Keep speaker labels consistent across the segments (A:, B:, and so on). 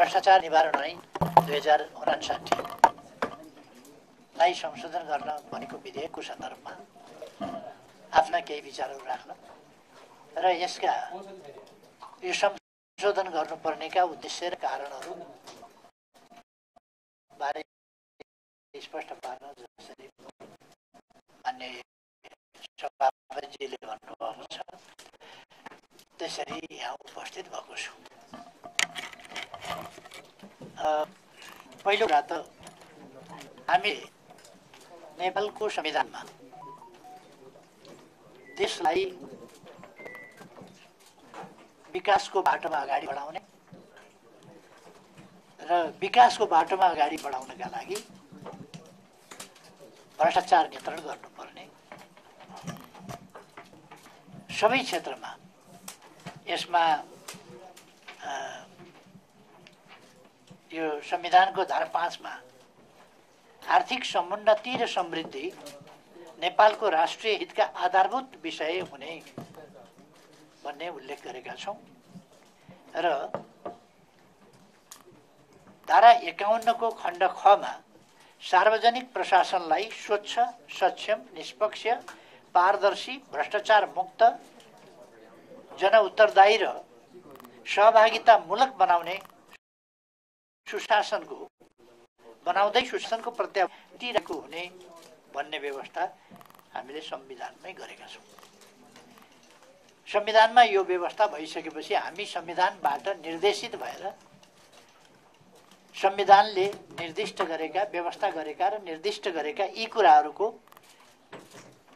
A: भ्रष्टाचार निवारण ऐन दुई हजार उनासाठीलाई संशोधन गर्न भनेको विधेयकको सन्दर्भमा आफ्ना केही विचारहरू राख्न र यसका यो संशोधन गर्नुपर्नेका उद्देश्य र कारणहरू बारे स्पष्ट पार्न जसरी मान्य सभापतिजीले भन्नुभएको छ त्यसरी यहाँ उपस्थित भएको छु। पहिलो कुरा त हामी नेपालको संविधानमा देशलाई विकासको बाटोमा अगाडि बढाउने र विकासको बाटोमा अगाडि बढाउनका लागि भ्रष्टाचार नियन्त्रण गर्नुपर्ने। सबै क्षेत्रमा यसमा यो संविधानको धारा पाँचमा आर्थिक समुन्नति र समृद्धि नेपालको राष्ट्रिय हितका आधारभूत विषय हुने भन्ने उल्लेख गरेका छौँ। र धारा एकाउन्नको खण्ड खमा सार्वजनिक प्रशासनलाई स्वच्छ सक्षम निष्पक्ष पारदर्शी भ्रष्टाचार मुक्त जन उत्तरदायी र सहभागितामूलक बनाउने सुशासनको बनाउँदै सुशासनको प्रत्यावृत्ति हुने भन्ने व्यवस्था हामीले संविधानमै गरेका छौँ। संविधानमा यो व्यवस्था भइसकेपछि हामी संविधानबाट निर्देशित भएर संविधानले निर्दिष्ट गरेका व्यवस्था गरेका र निर्दिष्ट गरेका यी कुराहरूको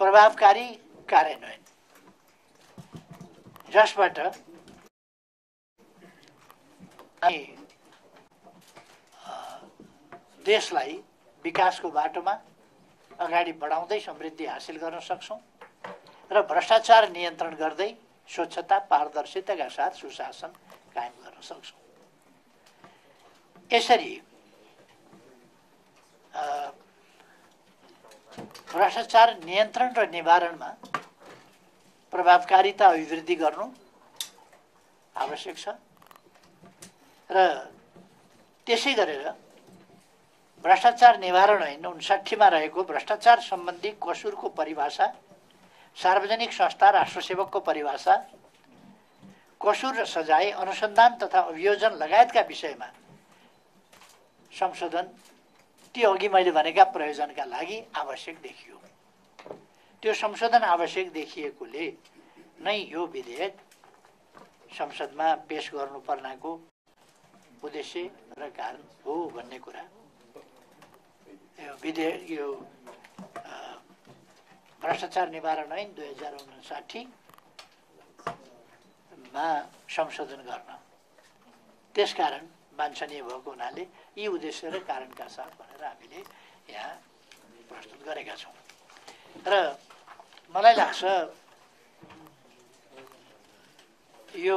A: प्रभावकारी कार्यान्वयन। जसबाट देशलाई विकासको बाटोमा अगाडि बढाउँदै समृद्धि हासिल गर्न सक्छौँ र भ्रष्टाचार नियन्त्रण गर्दै स्वच्छता पारदर्शिताका साथ सुशासन कायम गर्न सक्छौँ। यसरी भ्रष्टाचार नियन्त्रण र निवारणमा प्रभावकारिता अभिवृद्धि गर्नु आवश्यक छ र त्यसै गरेर भ्रष्टाचार निवारण ऐन उन्साठीमा रहेको भ्रष्टाचार सम्बन्धी कसुरको परिभाषा सार्वजनिक संस्था राष्ट्रसेवकको परिभाषा कसुर र सजाय अनुसन्धान तथा अभियोजन लगायतका विषयमा संशोधन त्यो अघि मैले भनेका प्रयोजनका लागि आवश्यक देखियो। त्यो संशोधन आवश्यक देखिएकोले नै यो विधेयक संसदमा पेश गर्नुपर्नेको उद्देश्य र कारण हो भन्ने कुरा। यो विधेयक यो भ्रष्टाचार निवारण ऐन दुई हजार उनासाठीमा संशोधन गर्न। त्यसकारण वाञ्छनीय भएको हुनाले यी उद्देश्य र कारणका साथ भनेर हामीले यहाँ प्रस्तुत गरेका छौँ। र मलाई लाग्छ यो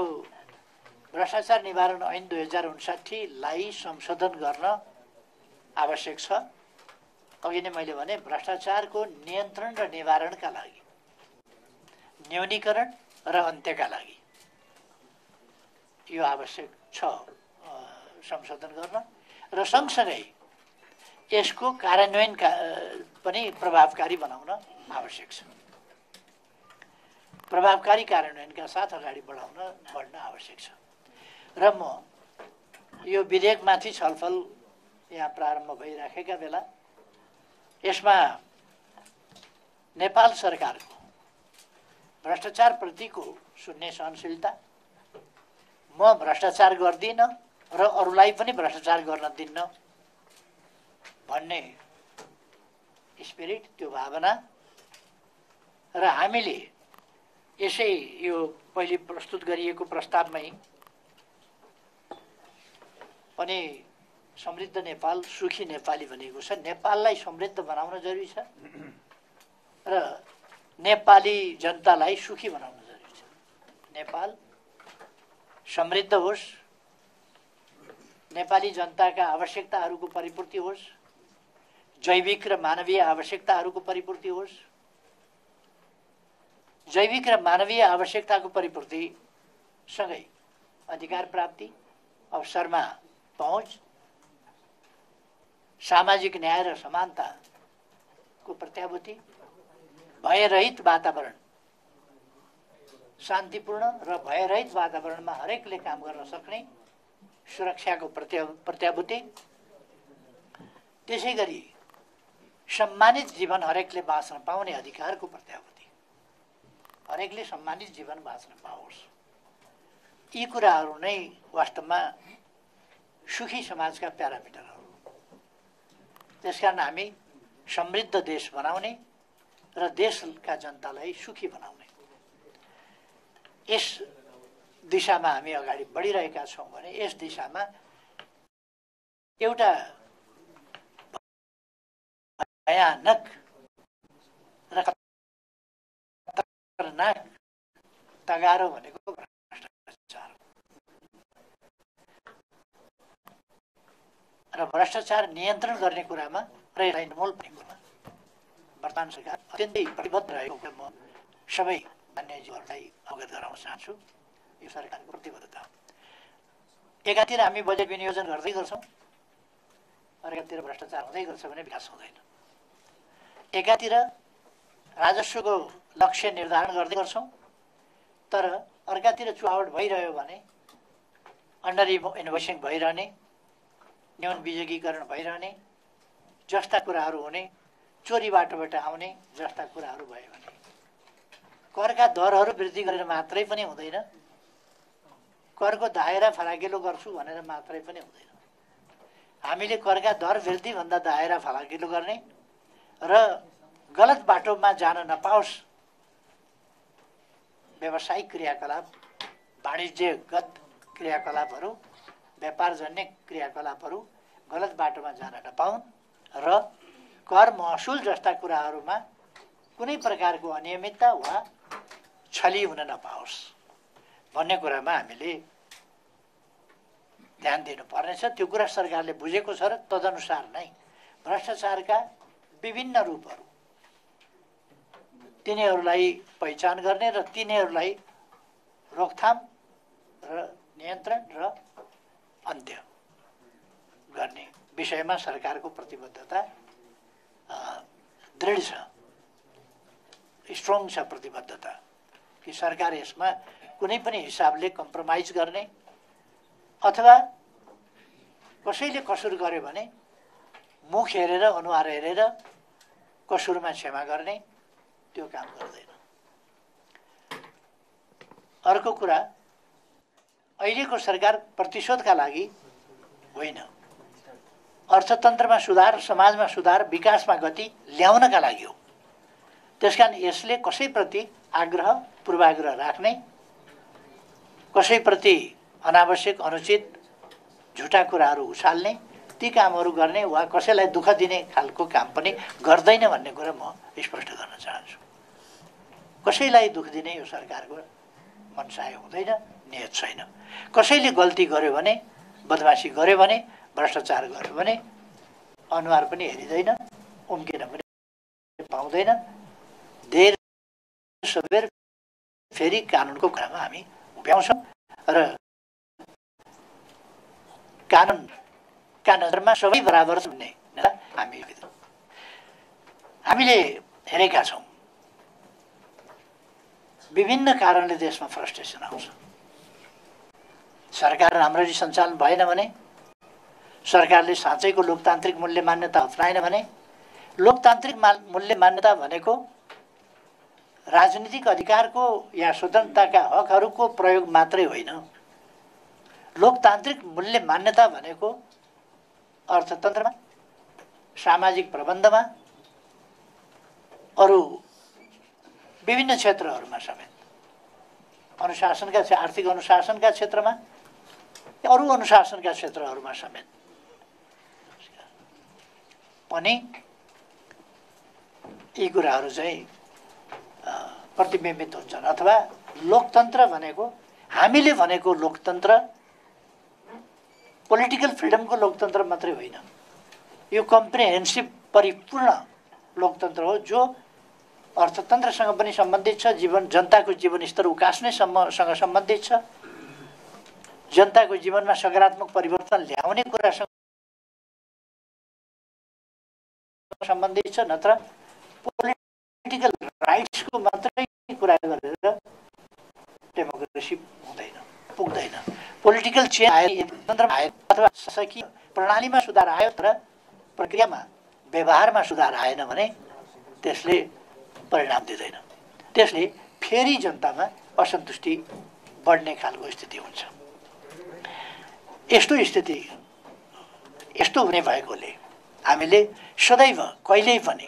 A: भ्रष्टाचार निवारण ऐन दुई हजार उन्साठीलाई संशोधन गर्न आवश्यक छ। अघि नै मैले भने भ्रष्टाचारको नियन्त्रण र निवारणका लागि न्यूनीकरण र अन्त्यका लागि। यो आवश्यक छ संशोधन गर्न। र सँगसँगै यसको कार्यान्वयनका पनि प्रभावकारी बनाउन आवश्यक छ। प्रभावकारी कार्यान्वयनका साथ अगाडि बढाउन बढ्न आवश्यक छ। र म यो विधेयकमाथि छलफल यहाँ प्रारम्भ भइराखेका बेला यसमा नेपाल सरकारको भ्रष्टाचारप्रतिको शून्य सहनशीलता। म भ्रष्टाचार गर्दिनँ र अरूलाई पनि भ्रष्टाचार गर्न दिन्न भन्ने स्पिरिट त्यो भावना। र हामीले यसै यो पहिले प्रस्तुत गरिएको प्रस्तावमै पनि समृद्ध नेपाल सुखी नेपाली भनेको छ। नेपाललाई समृद्ध बनाउन जरुरी छ। र नेपाली जनतालाई सुखी बनाउन जरुरी छ। नेपाल समृद्ध होस्। नेपाली जनताका आवश्यकताहरूको परिपूर्ति होस्। जैविक र मानवीय आवश्यकताहरूको परिपूर्ति होस्। जैविक र मानवीय आवश्यकताको परिपूर्तिसँगै अधिकार प्राप्ति अवसरमा पहुँच सामाजिक न्याय र समानताको प्रत्याभूति भयरहित वातावरण शान्तिपूर्ण र भयरहित वातावरणमा हरेकले काम गर्न सक्ने सुरक्षाको प्रत्या प्रत्याभूति त्यसै गरी सम्मानित जीवन हरेकले बाँच्न पाउने अधिकारको प्रत्याभूति हरेकले सम्मानित जीवन बाँच्न पाओस् यी कुराहरू नै वास्तवमा सुखी समाजका प्यारामिटरहरू त्यसकारण हामी समृद्ध देश बनाउने र देशका जनतालाई सुखी बनाउने। यस दिशामा हामी अगाडि बढिरहेका छौँ भने यस दिशामा एउटा भयानक र खतरनाक तगारो भनेको भ्रष्टाचार र भ्रष्टाचार नियन्त्रण गर्ने कुरामा र यसलाई निर्मूल भन्ने कुरामा वर्तमान सरकार अत्यन्तै प्रतिबद्ध रहेको म सबै मान्यजीहरूलाई अवगत गराउन चाहन्छु। यो सरकारको प्रतिबद्धता एकातिर हामी बजेट विनियोजन गर्दै गर्छौँ अर्कातिर भ्रष्टाचार हुँदै गर्छ भने विकास हुँदैन। एकातिर राजस्वको लक्ष्य निर्धारण गर्दै गर्छौँ तर अर्कातिर चुहावट भइरह्यो भने अन्डर इनोभेसन भइरहने न्यून विजोगीकरण भइरहने जस्ता कुराहरू हुने चोरी बाटोबाट आउने जस्ता कुराहरू भयो भने। करका दरहरू वृद्धि गरेर मात्रै पनि हुँदैन। करको दायरा फराकिलो गर्छु भनेर मात्रै पनि हुँदैन। हामीले करका दर वृद्धिभन्दा दायरा फराकिलो गर्ने र गलत बाटोमा जान नपाओस् व्यावसायिक क्रियाकलाप वाणिज्यगत क्रियाकलापहरू व्यापारजन्य क्रियाकलापहरू गलत बाटोमा जान नपाउन् र कर महसुल जस्ता कुराहरूमा कुनै प्रकारको अनियमितता वा छली हुन नपाओस् भन्ने कुरामा हामीले ध्यान दिनुपर्नेछ। त्यो कुरा सरकारले बुझेको छ र तदनुसार नै भ्रष्टाचारका विभिन्न रूपहरू तिनीहरूलाई पहिचान गर्ने र तिनीहरूलाई रोकथाम र नियन्त्रण र अन्त्य गर्ने विषयमा सरकारको प्रतिबद्धता दृढ छ स्ट्रङ छ प्रतिबद्धता कि सरकार यसमा कुनै पनि हिसाबले कम्प्रोमाइज गर्ने अथवा कसैले कसुर गर्यो भने मुख हेरेर अनुहार हेरेर कसुरमा क्षमा गर्ने त्यो काम गर्दैन। अर्को कुरा अहिलेको सरकार प्रतिशोधका लागि होइन। अर्थतन्त्रमा सुधार समाजमा सुधार विकासमा गति ल्याउनका लागि हो। त्यसकारण यसले कसैप्रति आग्रह पूर्वाग्रह राख्ने कसैप्रति अनावश्यक अनुचित झुटा कुराहरू उछाल्ने ती कामहरू गर्ने वा कसैलाई दुःख दिने खालको काम पनि गर्दैन भन्ने कुरा म स्पष्ट गर्न चाहन्छु। कसैलाई दुःख दिने यो सरकारको मनसाय हुँदैन नियत छैन। कसैले गल्ती गर्यो भने बदमासी गर्यो भने भ्रष्टाचार गर्यो भने अनुहार पनि हेरिँदैन उम्किन पनि पाउँदैन। धेर सबेर फेरि कानुनको कुरामा हामी उभ्याउँछौँ र कानुनका नजरमा सबै बराबर भन्ने हामी हामीले हेरेका छौँ। विभिन्न कारणले देशमा फ्रस्ट्रेसन आउँछ। सरकार राम्ररी सञ्चालन भएन भने सरकारले साँच्चैको लोकतान्त्रिक मूल्य मान्यता अप्नाएन भने लोकतान्त्रिक मूल्य मान्यता भनेको राजनीतिक अधिकारको या स्वतन्त्रताका हकहरूको प्रयोग मात्रै होइन। लोकतान्त्रिक मूल्य मान्यता भनेको अर्थतन्त्रमा सामाजिक प्रबन्धमा अरू विभिन्न क्षेत्रहरूमा समेत। अनुशासनका आर्थिक अनुशासनका क्षेत्रमा अरू अनुशासनका क्षेत्रहरूमा समेत। पनि यी कुराहरू चाहिँ प्रतिबिम्बित हुन्छन्। अथवा लोकतन्त्र भनेको हामीले भनेको लोकतन्त्र पोलिटिकल फ्रिडमको लोकतन्त्र मात्रै होइन। यो कम्प्रिहेन्सिभ परिपूर्ण लोकतन्त्र हो जो अर्थतन्त्रसँग पनि सम्बन्धित छ जीवन जनताको जीवनस्तर उकास्नेसम्मसँग सम्बन्धित छ। जनताको जीवनमा सकारात्मक परिवर्तन ल्याउने कुरासँग सम्बन्धित छ नत्र पोलिटिकल राइट्सको मात्रै कुरा गरेर डेमोक्रेसी हुँदैन पुग्दैन। पोलिटिकल चेन्ज आयो आयो अथवा शासकीय प्रणालीमा सुधार आयो तर प्रक्रियामा व्यवहारमा सुधार आएन भने त्यसले परिणाम दिँदैन। त्यसले फेरि जनतामा असन्तुष्टि बढ्ने खालको स्थिति हुन्छ। यस्तो स्थिति यस्तो हुने भएकोले हामीले सदैव कहिल्यै पनि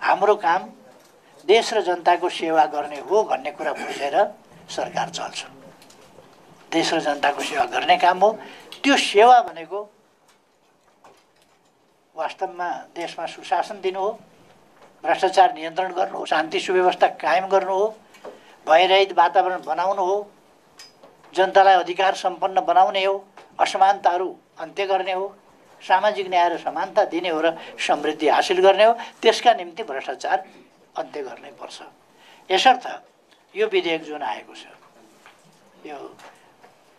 A: हाम्रो काम देश र जनताको सेवा गर्ने हो भन्ने कुरा बुझेर सरकार चल्छ। देश र जनताको सेवा गर्ने काम हो। त्यो सेवा भनेको वास्तवमा देशमा सुशासन दिनु हो भ्रष्टाचार नियन्त्रण गर्नु हो शान्ति सुव्यवस्था कायम गर्नु हो भयरहित वातावरण बनाउनु हो जनतालाई अधिकार सम्पन्न बनाउने हो असमानताहरू अन्त्य गर्ने हो सामाजिक न्याय र समानता दिने हो र समृद्धि हासिल गर्ने हो त्यसका निम्ति भ्रष्टाचार अन्त्य गर्नै पर्छ। यसर्थ यो विधेयक जुन आएको छ यो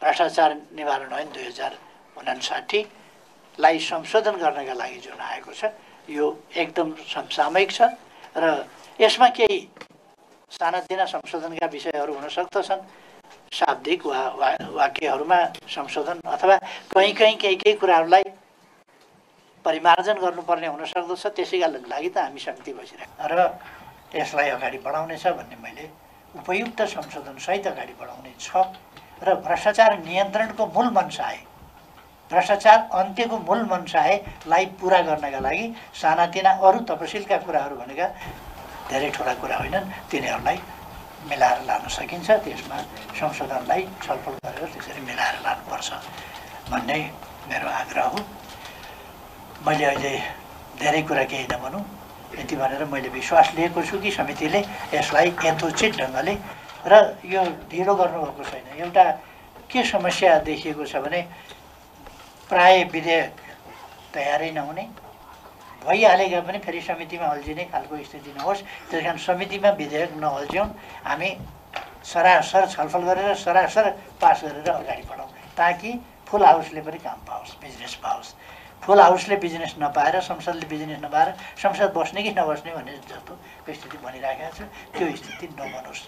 A: भ्रष्टाचार निवारण ऐन दुई हजार उनासाठीलाई संशोधन गर्नका लागि जुन आएको छ यो एकदम समसामयिक छ र यसमा केही सानातिना संशोधनका विषयहरू हुन सक्दछन्। शाब्दिक वा वाक्यहरूमा संशोधन अथवा कहीँ कहीँ केही केही कुराहरूलाई परिमार्जन गर्नुपर्ने हुन सक्दछ। त्यसैका लागि त हामी समिति बसिरहेको र यसलाई अगाडि बढाउनेछ भन्ने मैले उपयुक्त संशोधनसहित अगाडि बढाउने छ। र भ्रष्टाचार नियन्त्रणको मूल मनसाय भ्रष्टाचार अन्त्यको मूल मनसायलाई पुरा गर्नका लागि सानातिना अरू तपसिलका कुराहरू भनेका धेरै ठुला कुरा होइनन्। तिनीहरूलाई मिलाएर लान सकिन्छ त्यसमा संशोधनलाई छलफल गरेर त्यसरी मिलाएर लानुपर्छ भन्ने मेरो आग्रह हो मैले अहिले धेरै कुरा केही नभनौँ यति भनेर मैले विश्वास लिएको छु कि समितिले यसलाई यथोचित ढङ्गले र यो ढिलो गर्नुभएको छैन एउटा के समस्या देखिएको छ भने प्राय विधेयक तयारै नहुने भइहालेका पनि फेरि समितिमा अल्झिने खालको स्थिति नहोस्। त्यस कारण समितिमा विधेयक नअल्झ्यौँ हामी सरासर छलफल गरेर सरासर पास गरेर अगाडि बढाउँ ताकि फुल हाउसले पनि काम पाओस् बिजनेस पाओस्। फुल हाउसले बिजनेस नपाएर संसदले बिजनेस नपाएर संसद बस्ने कि नबस्ने भन्ने जस्तो स्थिति बनिरहेको छ त्यो स्थिति नबनोस्।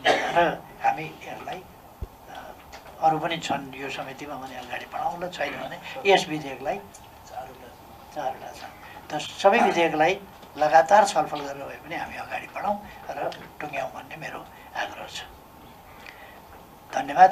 A: र हामी यसलाई अरू पनि छन् यो समितिमा भने अगाडि बढाउन छैन भने यस विधेयकलाई चारवटा छन्। त सबै विधेयकलाई लगातार छलफल गरेर भए पनि हामी अगाडि बढाउँ र टुङ्ग्याउँ भन्ने मेरो आग्रह छ। धन्यवाद।